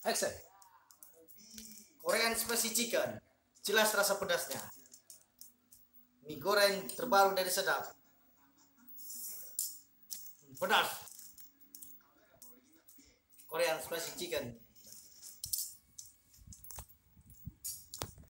Action. Korean spicy chicken. Jelas rasa pedasnya. Mie goreng terbaru dari sedap. Pedas. Korean spicy chicken.